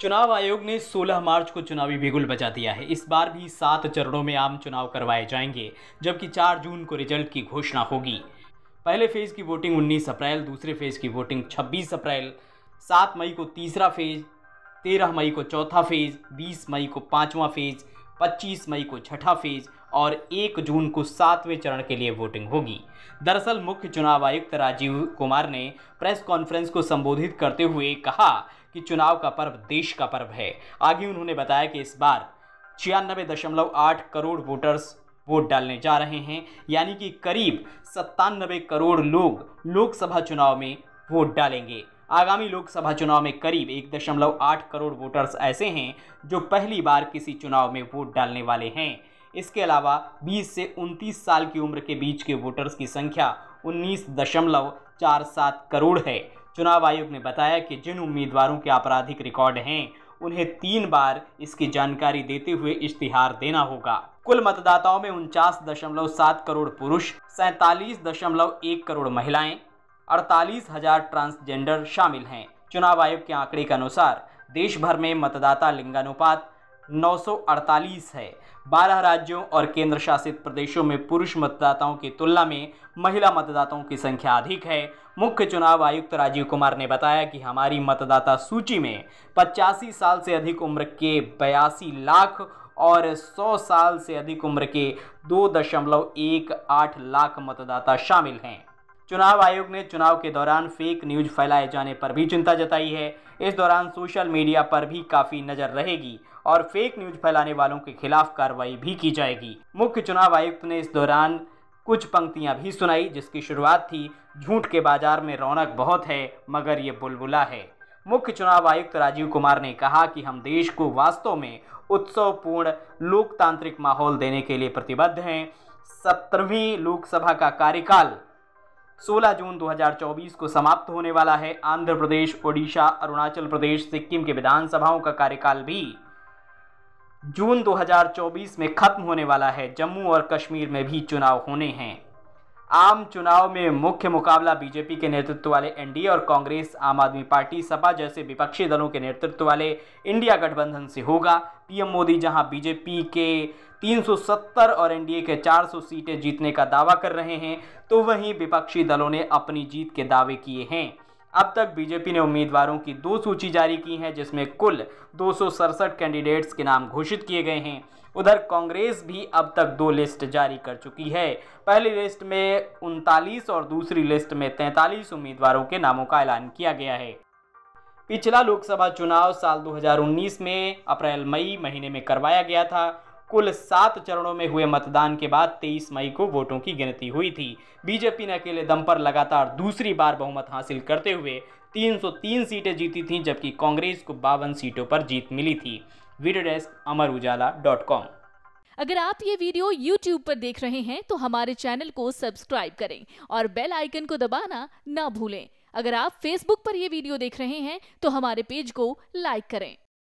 चुनाव आयोग ने 16 मार्च को चुनावी बिगुल बजा दिया है। इस बार भी सात चरणों में आम चुनाव करवाए जाएँगे, जबकि 4 जून को रिज़ल्ट की घोषणा होगी। पहले फ़ेज़ की वोटिंग 19 अप्रैल, दूसरे फ़ेज़ की वोटिंग 26 अप्रैल 7 मई को तीसरा फ़ेज़ 13 मई को चौथा फ़ेज़ 20 मई को पाँचवा फ़ेज़ 25 मई को छठा फ़ेज़ और 1 जून को सातवें चरण के लिए वोटिंग होगी। दरअसल मुख्य चुनाव आयुक्त राजीव कुमार ने प्रेस कॉन्फ्रेंस को संबोधित करते हुए कहा कि चुनाव का पर्व देश का पर्व है। आगे उन्होंने बताया कि इस बार छियानबे दशमलव आठ करोड़ वोटर्स वोट डालने जा रहे हैं, यानी कि करीब सत्तानबे करोड़ लोग लोकसभा चुनाव में वोट डालेंगे। आगामी लोकसभा चुनाव में करीब एक दशमलव आठ करोड़ वोटर्स ऐसे हैं जो पहली बार किसी चुनाव में वोट डालने वाले हैं। इसके अलावा 20 से 29 साल की उम्र के बीच के वोटर्स की संख्या उन्नीस दशमलव चार सात करोड़ है। चुनाव आयोग ने बताया कि जिन उम्मीदवारों के आपराधिक रिकॉर्ड हैं, उन्हें तीन बार इसकी जानकारी देते हुए इश्तिहार देना होगा। कुल मतदाताओं में उनचास दशमलव सात करोड़ पुरुष, सैतालीस दशमलव एक करोड़ महिलाएँ, अड़तालीस हज़ार ट्रांसजेंडर शामिल हैं। चुनाव आयोग के आंकड़े के अनुसार देश भर में मतदाता लिंगानुपात 948 है। 12 राज्यों और केंद्र शासित प्रदेशों में पुरुष मतदाताओं की तुलना में महिला मतदाताओं की संख्या अधिक है। मुख्य चुनाव आयुक्त राजीव कुमार ने बताया कि हमारी मतदाता सूची में पचासी साल से अधिक उम्र के बयासी लाख और 100 साल से अधिक उम्र के दो दशमलव एक आठ लाख मतदाता शामिल हैं। चुनाव आयोग ने चुनाव के दौरान फेक न्यूज़ फैलाए जाने पर भी चिंता जताई है। इस दौरान सोशल मीडिया पर भी काफ़ी नज़र रहेगी और फेक न्यूज़ फैलाने वालों के खिलाफ कार्रवाई भी की जाएगी। मुख्य चुनाव आयुक्त ने इस दौरान कुछ पंक्तियाँ भी सुनाई, जिसकी शुरुआत थी, झूठ के बाज़ार में रौनक बहुत है, मगर ये बुलबुला है। मुख्य चुनाव आयुक्त राजीव कुमार ने कहा कि हम देश को वास्तव में उत्सवपूर्ण, लोकतांत्रिक माहौल देने के लिए प्रतिबद्ध हैं। सत्रहवीं लोकसभा का कार्यकाल 16 जून 2024 को समाप्त होने वाला है आंध्र प्रदेश, ओडिशा, अरुणाचल प्रदेश, सिक्किम के विधानसभाओं का कार्यकाल भी। जून 2024 में खत्म होने वाला है, जम्मू और कश्मीर में भी चुनाव होने हैं। आम चुनाव में मुख्य मुकाबला बीजेपी के नेतृत्व वाले एनडीए और कांग्रेस, आम आदमी पार्टी, सपा जैसे विपक्षी दलों के नेतृत्व वाले इंडिया गठबंधन से होगा। पीएम मोदी जहाँ बीजेपी के 370 और एनडीए के 400 सीटें जीतने का दावा कर रहे हैं तो वहीं विपक्षी दलों ने अपनी जीत के दावे किए हैं। अब तक बीजेपी ने उम्मीदवारों की दो सूची जारी की है, जिसमें कुल दो सौ सड़सठ कैंडिडेट्स के नाम घोषित किए गए हैं। उधर कांग्रेस भी अब तक दो लिस्ट जारी कर चुकी है। पहली लिस्ट में उनतालीस और दूसरी लिस्ट में तैंतालीस उम्मीदवारों के नामों का ऐलान किया गया है। पिछला लोकसभा चुनाव साल 2019 में अप्रैल मई महीने में करवाया गया था। कुल सात चरणों में हुए मतदान के बाद 23 मई को वोटों की गिनती हुई थी। बीजेपी ने अकेले दम पर लगातार दूसरी बार बहुमत हासिल करते हुए 303 सीटें जीती थीं, जबकि कांग्रेस को बावन सीटों पर जीत मिली थी। Video desk Amar Ujala dot com. अगर आप ये वीडियो YouTube पर देख रहे हैं तो हमारे चैनल को सब्सक्राइब करें और बेल आइकन को दबाना ना भूलें। अगर आप Facebook पर यह वीडियो देख रहे हैं तो हमारे पेज को लाइक करें।